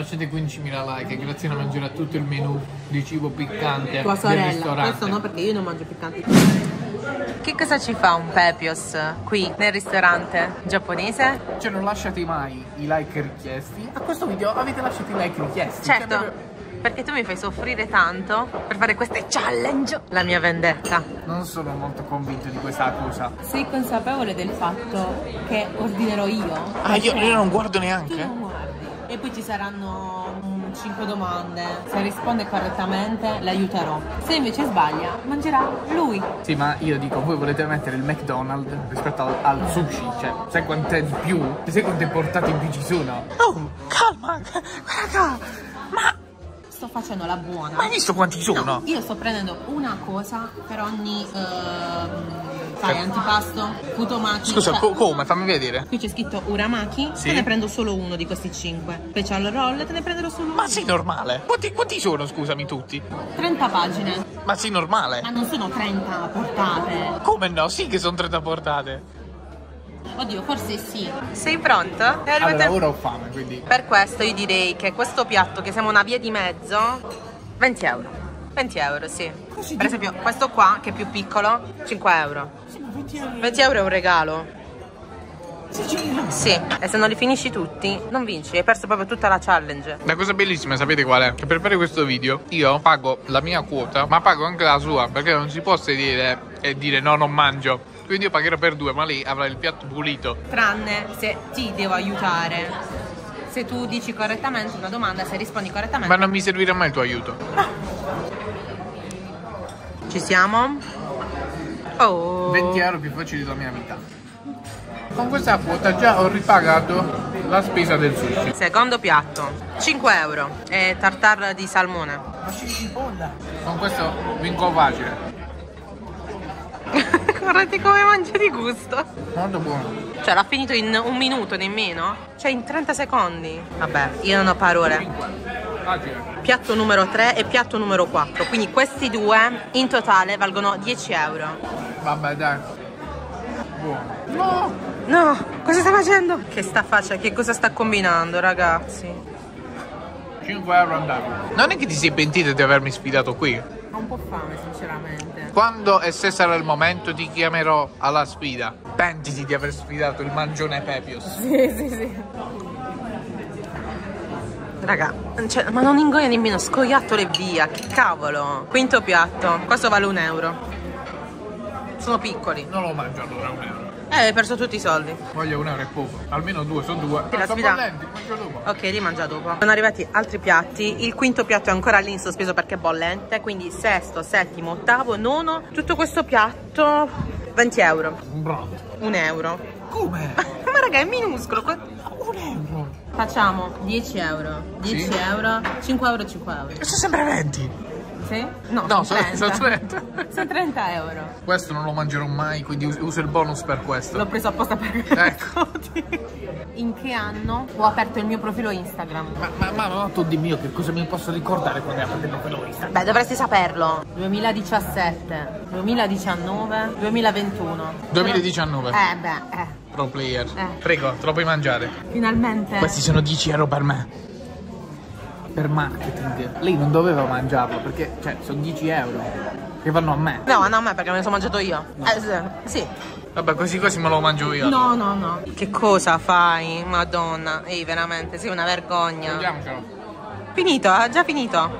lasciate 15.000 like, Graziano mangerà tutto il menù di cibo piccante Tua del sorella. ristorante. Questo no perché io non mangio piccante. Che cosa ci fa un Pepios qui nel ristorante giapponese? Cioè non lasciate mai i like richiesti. A questo video avete lasciato i like richiesti. Cioè, Certo, proprio- perché tu mi fai soffrire tanto per fare queste challenge. La mia vendetta. non sono molto convinto di questa cosa. Sei consapevole del fatto che ordinerò io? Ah, io, io non guardo Tu neanche. non guardi. E poi ci saranno 5 domande. Se risponde correttamente l'aiuterò. Se invece sbaglia, mangerà lui. Sì, ma io dico, voi volete mettere il McDonald's rispetto al, al sushi? Cioè, sai quant'è di più? Sai quante portate in più ci sono? Oh, calma, raga, ma Sto facendo la buona. hai visto quanti sono? Io sto prendendo una cosa per ogni ehm, sai, antipasto, futomaki. Scusa, Cioè, co- come? Fammi vedere. Qui c'è scritto uramaki, Sì. te ne prendo solo uno di questi 5. Special roll, te ne prenderò solo Ma uno. sì, normale. Quanti, quanti sono, scusami, tutti? 30 pagine. Ma sì, normale. Ma non sono 30 portate. Come no? Sì che sono 30 portate. Oddio, forse sì. Sei pronto? È arrivato Allora, ora ho fame, quindi... Per questo io direi che questo piatto, che siamo una via di mezzo, 20 euro. 20 euro, sì. Per esempio, questo qua, che è più piccolo, 5 euro. 20 euro è un regalo. Sì, e se non li finisci tutti, non vinci, hai perso proprio tutta la challenge. La cosa bellissima, sapete qual è? Che per fare questo video io pago la mia quota, ma pago anche la sua, perché non si può sedere e dire no, non mangio. Quindi io pagherò per due, ma lei avrà il piatto pulito. Tranne se ti devo aiutare. Se tu dici correttamente una domanda, se rispondi correttamente. Ma non mi servirà mai il tuo aiuto. Ci siamo? Oh. 20 euro più facili della mia vita. Con questa quota già ho ripagato la spesa del sushi. Secondo piatto, 5 euro. E tartar di salmone. Con questo vinco facile. Guardate come mangia di gusto. Molto buono. Cioè, l'ha finito in un minuto nemmeno? Cioè, in 30 secondi. Vabbè, io non ho parole. Piatto numero 3 e piatto numero 4. Quindi questi due in totale valgono 10 euro. Vabbè, dai. Buono. No! No, cosa sta facendo? Che sta facendo? Che cosa sta combinando, ragazzi? 5 euro andato. Non è che ti sei pentito di avermi sfidato qui. Ho un po' fame, sinceramente. Quando e se sarà il momento ti chiamerò alla sfida. Pentiti di aver sfidato il mangione Pepios. Sì, sì, sì. Raga, cioè, ma non ingoia nemmeno, scoiattolo e via, che cavolo. Quinto piatto, questo vale un euro. Sono piccoli. Non lo mangio allora un euro. Eh, hai perso tutti i soldi. Voglio un euro e poco. Almeno due, sono due. Sì, la sfida- bollenti, mangio dopo. Ok, li mangia dopo. Sono arrivati altri piatti. Il quinto piatto è ancora lì in sospeso perché è bollente. Quindi sesto, settimo, ottavo, nono. Tutto questo piatto 20 euro. Bravo. Un euro. Come? Ma raga, è minuscolo. Un euro. Facciamo 10 euro. 10 Sì. euro. 5 euro, 5 euro. Sono sempre 20. Sì? No, No, sono sono, 30. sono 30. Sono 30 euro. Questo non lo mangerò mai, quindi us- uso il bonus per questo. L'ho preso apposta per Ecco. In che anno ho aperto il mio profilo Instagram? Ma, ma, ma no, tu dimmi io che cosa mi posso ricordare quando è aperto il profilo Instagram. Beh, dovresti saperlo. 2017, 2019, 2021. 2019. Eh beh, eh. Pro player. Eh. Prego, te lo puoi mangiare. Finalmente. Questi sono 10 euro per me. Per marketing. Lei non doveva mangiarlo perché, cioè, sono 10 euro. Che vanno a me. No, no, a me perché me ne sono mangiato io. Eh, sì. Vabbè, così così me lo mangio io. No, no, no. Che cosa fai? Madonna. Ehi, veramente, sei una vergogna. Mangiamocelo. Finito, ha già finito.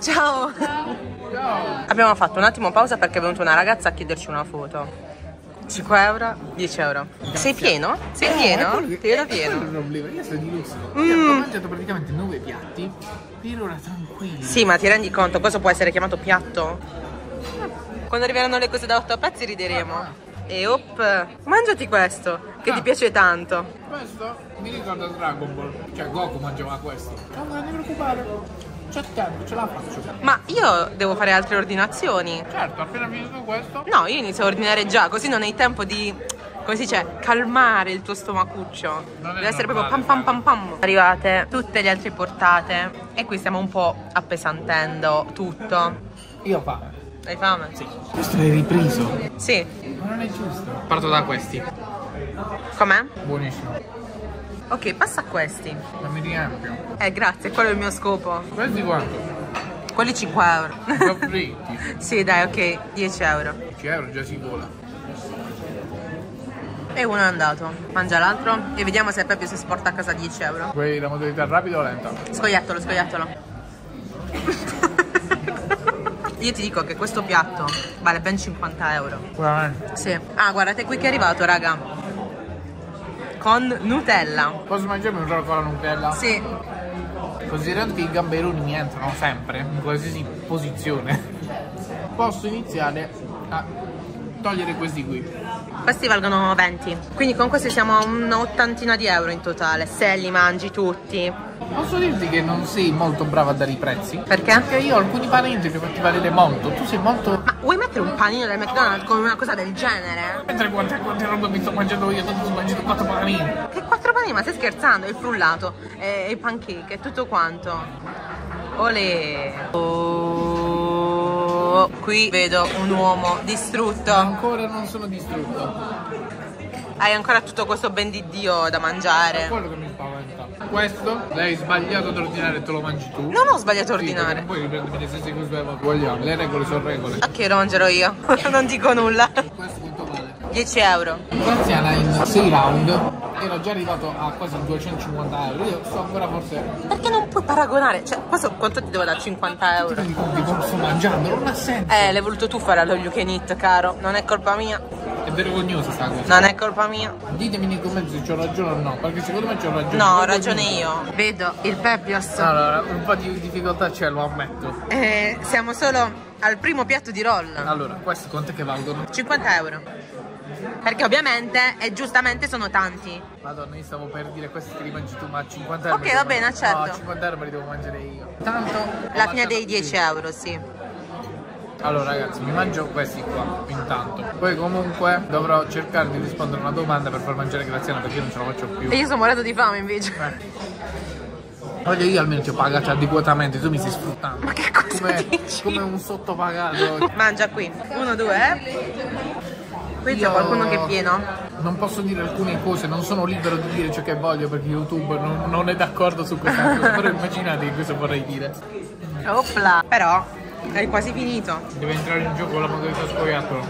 Ciao. Ciao. Abbiamo fatto un attimo pausa perché è venuta una ragazza a chiederci una foto. 5 euro, 10 euro. Sei pieno? Sei pieno? Ti vedo pieno. il problema, io sto di lusso. Io ho mangiato praticamente 9 piatti. Per ora tranquillo. Sì, ma ti rendi conto, questo può essere chiamato piatto? Quando arriveranno le cose da 8 pezzi rideremo. E op, mangiati questo, che ti piace tanto. Questo mi ricorda Dragon Ball. Cioè, Goku mangiava questo. No, ma non ti preoccupare. C'è tempo, ce la faccio. Ma io devo fare altre ordinazioni. Certo, appena finito questo. No, io inizio a ordinare già, così non hai tempo di, come si dice, calmare il tuo stomacuccio. Deve essere proprio pam pam pam pam. Arrivate tutte le altre portate e qui stiamo un po' appesantendo tutto. Io ho fame. Hai fame? Sì. Questo è ripreso. Sì. Ma non è giusto. Parto da questi. Com'è? Buonissimo. Ok, passa a questi. Non mi riempio. Eh, grazie, quello è il mio scopo. Questi quanto? Quelli 5 euro. Fritti. sì, dai, ok, 10 euro. 10 euro già si vola. E uno è andato. Mangia l'altro e vediamo se Peppio si sporta a casa 10 euro. Vuoi la modalità rapida o lenta? Scoiattolo, scoiattolo. Io ti dico che questo piatto vale ben 50 euro. Veramente. Sì. Ah, guardate qui che è arrivato, raga. Con Nutella. Posso mangiarmi un con la Nutella? Sì. Considerando che i gamberoni mi entrano sempre, in qualsiasi posizione, posso iniziare a togliere questi qui. Questi valgono 20. Quindi con questi siamo a un'ottantina di euro in totale. Se li mangi tutti. Posso dirti che non sei molto brava a dare i prezzi? Perché? Perché io ho alcuni parenti che fatti valere molto, tu sei molto... Ma vuoi mettere un panino del McDonald's con una cosa del genere? Mentre quante, quante robe mi sto mangiando io, tanto sto mangiando quattro panini. Che quattro panini? Ma stai scherzando? Il frullato, e il pancake e tutto quanto. Olè. Oh, qui vedo un uomo distrutto. Ancora non sono distrutto. Hai ancora tutto questo ben di Dio da mangiare. Quello che mi spaventa. Questo, lei hai sbagliato ad ordinare e te lo mangi tu. Non ho sbagliato a Sì, ordinare. non puoi riprendermi le stesse cose che vogliamo. Le regole sono regole. Ok, lo mangerò io. non dico nulla. Questo quanto vale? 10 euro. Graziana in 6 round era già arrivato a quasi 250 euro. Io sto ancora forse. Perché non puoi paragonare? Cioè, questo quanto ti devo dare? 50 euro? Come sto mangiando, non ha senso. Eh, l'hai voluto tu fare allo you can eat, caro. Non è colpa mia. È vergognosa sta cosa. Non è colpa mia. Ditemi nei commenti se ho ragione o no, perché secondo me c'ho ragione. No, ho ragione io. Vedo il Peppios. Allora, un po' di difficoltà c'è, lo ammetto. Eh, siamo solo al primo piatto di roll. Allora, questi quanto che valgono? 50 euro. Perché ovviamente e giustamente sono tanti. Madonna, io stavo per dire questi che li mangi tu, ma a 50 euro. Ok, va bene, accetto. No, a 50 euro me li devo mangiare io. Tanto. La fine dei 10 euro, sì. Allora ragazzi, mi mangio questi qua intanto. Poi comunque dovrò cercare di rispondere a una domanda per far mangiare Graziana perché io non ce la faccio più. E io sto morendo di fame invece. Voglio io almeno ti ho pagato adeguatamente, tu mi stai sfruttando. Ma che cosa Come, dici? come un sottopagato. Mangia qui. Uno, due, eh. Qui c'è qualcuno che è pieno. Non posso dire alcune cose, non sono libero di dire ciò che voglio perché YouTube non, non è d'accordo su questa cosa. Però immaginate che cosa vorrei dire. Opla. Però è quasi finito. Deve entrare in gioco la modalità scoiattolo.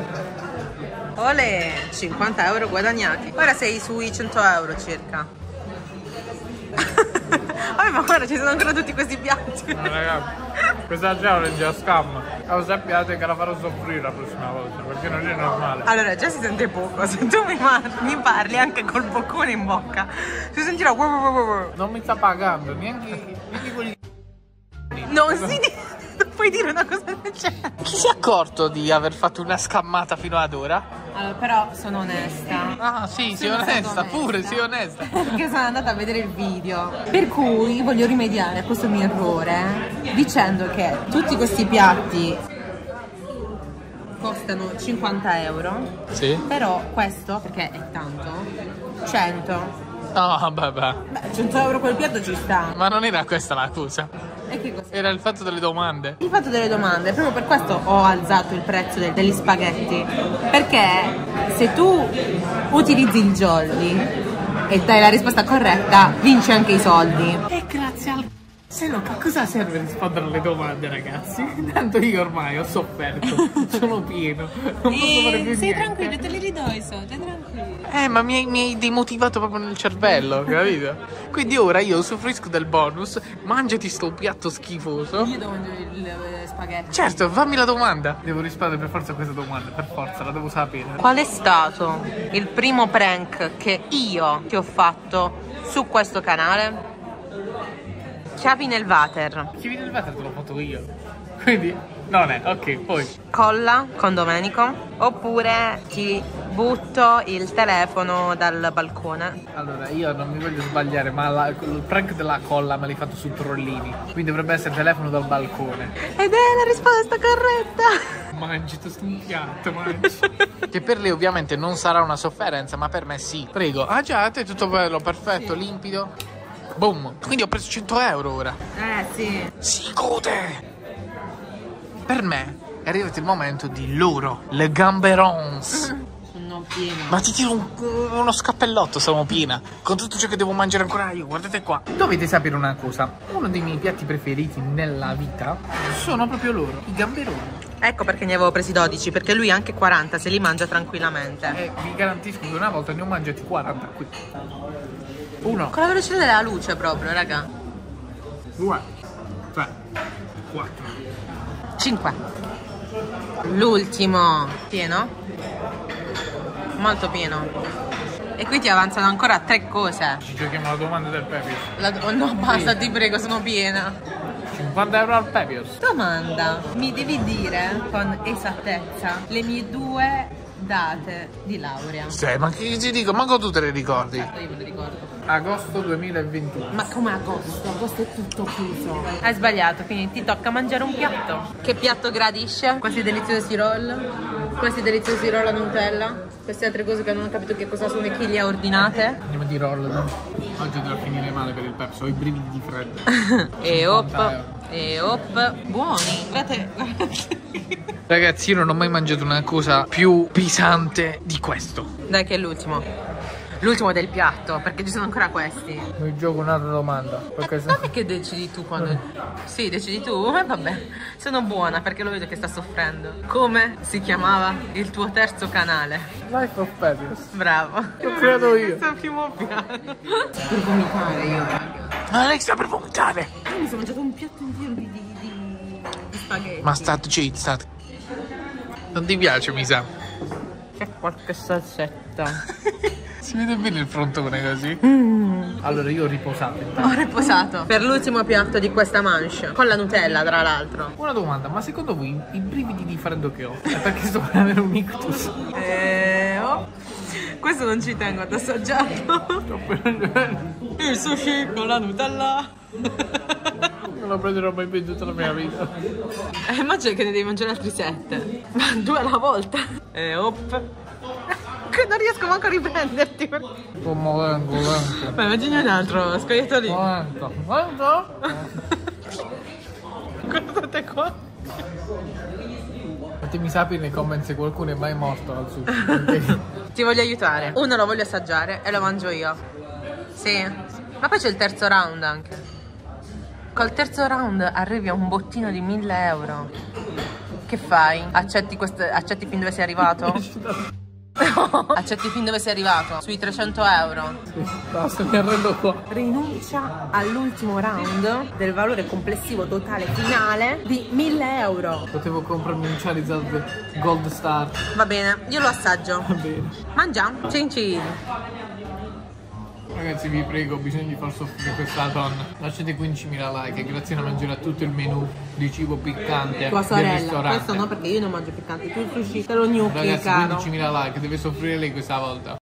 Ole, 50 euro guadagnati. Ora sei sui 100 euro circa. Vabbè, ma guarda, ci sono ancora tutti questi piatti. No, ragazzi, questa già è già scam. Lo sappiate che la farò soffrire la prossima volta perché non è normale. Allora, già si sente poco. Se tu mi, ma- mi parli anche col boccone in bocca, si sentirà. Non mi sta pagando neanche, neanche quelli. Non si di- non puoi dire una cosa del genere. Chi si è accorto di aver fatto una scammata fino ad ora? Allora, però sono onesta. Ah, sì, sei onesta, onesta. pure, sei onesta. Perché sono andata a vedere il video. Per cui voglio rimediare a questo mio errore dicendo che tutti questi piatti costano 50 euro. Sì? Però questo, perché è tanto, 100. No, vabbè, beh. Beh, 100 euro quel piatto ci sta. Ma non era questa l'accusa. E che cos'è? Era il fatto delle domande. Il fatto delle domande, proprio per questo ho alzato il prezzo degli spaghetti. Perché se tu utilizzi il jolly e dai la risposta corretta, vinci anche i soldi. E grazie al se no, che cosa serve rispondere alle domande, ragazzi? Tanto io ormai ho sofferto, sono pieno, non posso fare più niente. te li ridò i soldi, tranquillo. Eh, ma mi hai, mi hai demotivato proprio nel cervello, capito? Quindi ora io usufruisco del bonus, mangiati sto piatto schifoso. Io devo mangiare il eh, spaghetti. Certo, fammi la domanda. Devo rispondere per forza a questa domanda, per forza, la devo sapere. Qual è stato il primo prank che io ti ho fatto su questo canale? Chiavi nel water. Chi viene il water te l'ho fatto io. Quindi, non è, ok, poi. Colla con Domenico. Oppure ti butto il telefono dal balcone. Allora, io non mi voglio sbagliare, ma la- il prank della colla me l'hai fatto su Trollini. Quindi dovrebbe essere telefono dal balcone. Ed è la risposta corretta. Mangi, tu piatto, mangi. che per lei ovviamente non sarà una sofferenza, ma per me sì. Prego. Ah già, a te è tutto bello, perfetto, limpido. Boom. Quindi ho preso 100 euro ora. Eh sì. Si gode! Per me è arrivato il momento di loro, le gamberons. Sono piena. Ma ti tiro un- uno scappellotto, sono piena. Con tutto ciò che devo mangiare ancora io, guardate qua. Dovete sapere una cosa. Uno dei miei piatti preferiti nella vita sono proprio loro, i gamberoni. Ecco perché ne avevo presi 12, perché lui anche 40 se li mangia tranquillamente. E vi garantisco che una volta ne ho mangiati 40 qui. Uno, Con la velocità della luce proprio, raga. due, tre, quattro. 5. L'ultimo. Pieno? Molto pieno. E qui ti avanzano ancora tre cose. Ci giochiamo la domanda del Pepios. La- oh no, basta, ti prego, sono piena. 50 euro al Pepios. Domanda. Mi devi dire con esattezza le mie due date di laurea. Sì, ma che ti dico? Manco tu te le ricordi. Io me lo ricordo. Agosto 2021. Ma come agosto? Agosto è tutto chiuso. Hai sbagliato, quindi ti tocca mangiare un piatto. Che piatto gradisce? Questi deliziosi roll? Questi deliziosi roll a Nutella? Queste altre cose che non ho capito che cosa sono e chi le ha ordinate? Andiamo di roll. no? Oggi dovrà finire male per il Pepsi, ho i brividi di freddo. e 50 hop. E hop. Buoni. Guardate. guardate. Ragazzi, io non ho mai mangiato una cosa più pesante di questo. Dai che è l'ultimo. L'ultimo del piatto, perché ci sono ancora questi. Mi gioco un'altra domanda. Perché se... Dammi che decidi tu quando... Sì, decidi tu? Eh, vabbè, sono buona perché lo vedo che sta soffrendo. Come si chiamava il tuo terzo canale? Life of Pepios. Bravo. L'ho creato io. Il primo piano. Per vomitare io. Sta per vomitare. Io mi sono mangiato un piatto intero di, di, di, di spaghetti. Ma stat cheat, stat. Non ti piace, mi sa. C'è qualche salsetta. Si vede bene il frontone così. Allora io ho riposato intanto. Ho riposato. Per l'ultimo piatto di questa manche. Con la Nutella, tra l'altro. Una domanda, ma secondo voi i brividi di freddo che ho è perché sto per avere un ictus? Eh, oh. Questo non ci tengo ad assaggiarlo. Il sushi con la Nutella. Non lo prenderò mai più in tutta la mia vita. Eh, immagina che ne devi mangiare altri sette. Ma due alla volta. E hop. Che non riesco manco a riprenderti. Come lento, lento. Ma immagini un altro scoiattolino. Lento. Lento? Guardate qua. Fatemi sapere nei comment se qualcuno è mai morto al sushi. Ti voglio aiutare. Uno lo voglio assaggiare e lo mangio io. Sì. Ma poi c'è il terzo round anche. Col terzo round arrivi a un bottino di 1000 euro. Che fai? Accetti, queste, accetti fin dove sei arrivato? accetti fin dove sei arrivato? Sui 300 euro. Basta, mi arrendo qua. Rinuncia all'ultimo round del valore complessivo totale finale di 1000 euro. Potevo comprarmi un Charizard Gold Star. Va bene, io lo assaggio. Va bene. Mangiamo. Cin cin. Ragazzi vi prego, bisogna di far soffrire questa donna. Lasciate 15.000 like e Graziano mangerà tutto il menù di cibo piccante Tua sorella. Questo no perché io non mangio piccante. Tu il sushi te lo gnocchi, Ragazzi, caro. 15.000 like, deve soffrire lei questa volta.